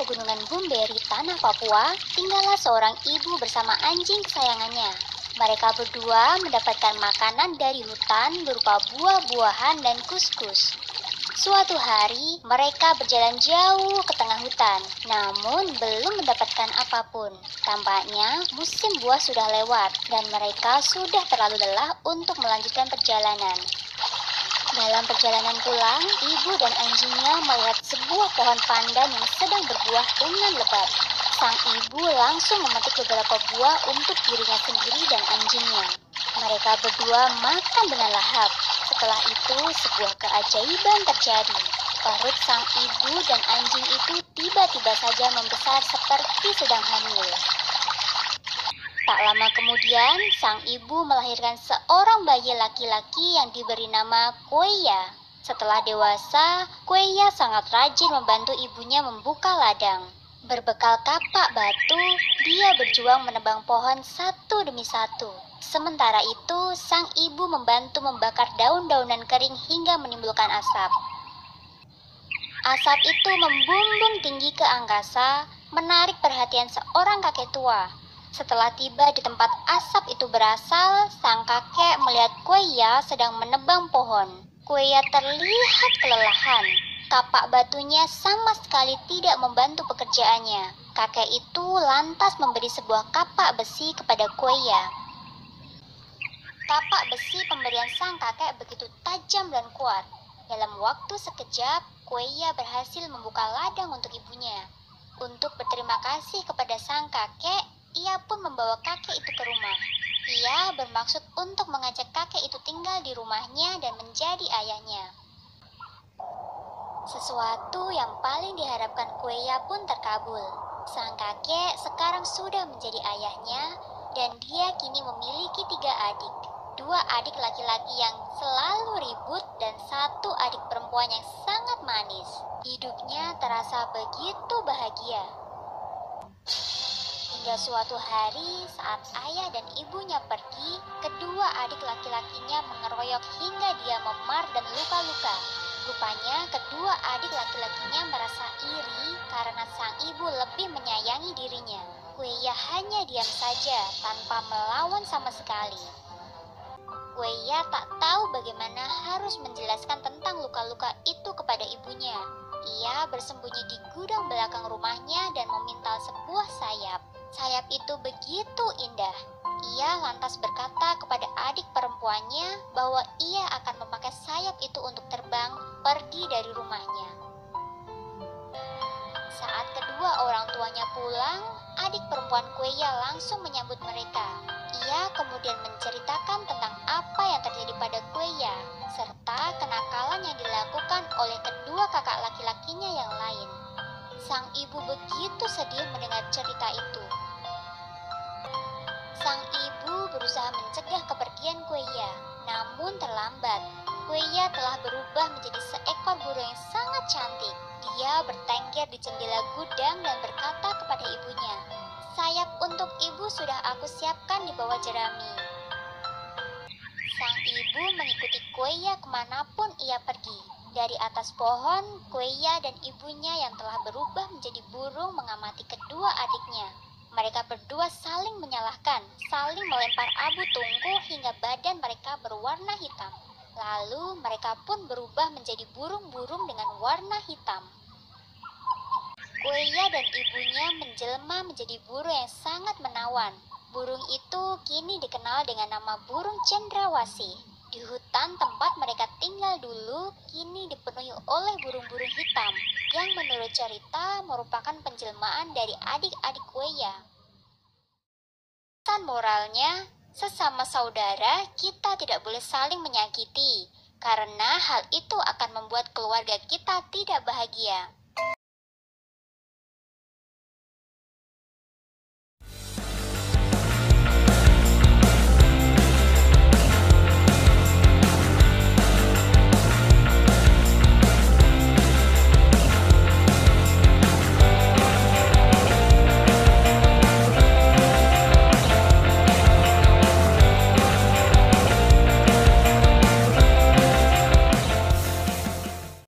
pegunungan Bumberi, Tanah Papua, tinggallah seorang ibu bersama anjing kesayangannya. Mereka berdua mendapatkan makanan dari hutan berupa buah-buahan dan kuskus. Suatu hari, mereka berjalan jauh ke tengah hutan, namun belum mendapatkan apa pun. Tampaknya musim buah sudah lewat, dan mereka sudah terlalu lelah untuk melanjutkan perjalanan. Dalam perjalanan pulang, ibu dan anjingnya melihat sebuah pohon pandan yang sedang berbuah dengan lebat. Sang ibu langsung memetik beberapa buah untuk dirinya sendiri dan anjingnya. Mereka berdua makan dengan lahap, setelah itu, sebuah keajaiban terjadi. Perut sang ibu dan anjing itu tiba-tiba saja membesar seperti sedang hamil. Tak lama kemudian, sang ibu melahirkan seorang bayi laki-laki yang diberi nama Kueya. Setelah dewasa, Kueya sangat rajin membantu ibunya membuka ladang. Berbekal kapak batu, dia berjuang menebang pohon satu demi satu. Sementara itu, sang ibu membantu membakar daun-daunan kering hingga menimbulkan asap. Asap itu membumbung tinggi ke angkasa, menarik perhatian seorang kakek tua. Setelah tiba di tempat asap itu berasal, sang kakek melihat Kueya sedang menebang pohon. Kueya terlihat kelelahan. Kapak batunya sama sekali tidak membantu pekerjaannya. Kakek itu lantas memberi sebuah kapak besi kepada Kueya. Tapak besi pemberian sang kakek begitu tajam dan kuat. Dalam waktu sekejap, Kueya berhasil membuka ladang untuk ibunya. Untuk berterima kasih kepada sang kakek, ia pun membawa kakek itu ke rumah. Ia bermaksud untuk mengajak kakek itu tinggal di rumahnya dan menjadi ayahnya. Sesuatu yang paling diharapkan Kueya pun terkabul. Sang kakek sekarang sudah menjadi ayahnya dan dia kini memiliki tiga adik dua adik laki-laki yang selalu ribut dan satu adik perempuan yang sangat manis. Hidupnya terasa begitu bahagia. Hingga suatu hari saat ayah dan ibunya pergi, kedua adik laki-lakinya mengeroyok hingga dia memar dan luka-luka. Rupanya kedua adik laki-lakinya merasa iri karena sang ibu lebih menyayangi dirinya. Kueya hanya diam saja tanpa melawan sama sekali. Weya tak tahu bagaimana harus menjelaskan tentang luka-luka itu kepada ibunya. Ia bersembunyi di gudang belakang rumahnya dan memintal sebuah sayap. Sayap itu begitu indah. Ia lantas berkata kepada adik perempuannya bahwa ia akan memakai sayap itu untuk terbang pergi dari rumahnya. Saat kedua orang tuanya pulang, adik perempuan Kueya langsung menyambut mereka. Ia kemudian menceritakan tentang apa yang terjadi pada Kueya, serta kenakalan yang dilakukan oleh kedua kakak laki-lakinya yang lain. Sang ibu begitu sedih mendengar cerita itu. Sang ibu berusaha mencegah kepergian Kueya, namun terlambat. Kueya telah berubah menjadi seekor burung yang sangat cantik. Dia bertengger di jendela gudang dan berkata kepada ibunya, Sayap untuk ibu sudah aku siapkan di bawah jerami. Sang ibu mengikuti Kueya ke mana pun ia pergi. Dari atas pohon, Kueya dan ibunya yang telah berubah menjadi burung mengamati kedua adiknya. Mereka berdua saling menyalahkan, saling melempar abu tungku hingga badan mereka berwarna hitam. Lalu mereka pun berubah menjadi burung-burung dengan warna hitam. Kueya dan ibunya menjelma menjadi burung yang sangat menawan. Burung itu kini dikenal dengan nama burung cendrawasih. Di hutan tempat mereka tinggal dulu kini dipenuhi oleh burung-burung hitam yang menurut cerita merupakan penjelmaan dari adik-adik Kueya. Pesan moralnya, sesama saudara kita tidak boleh saling menyakiti karena hal itu akan membuat keluarga kita tidak bahagia.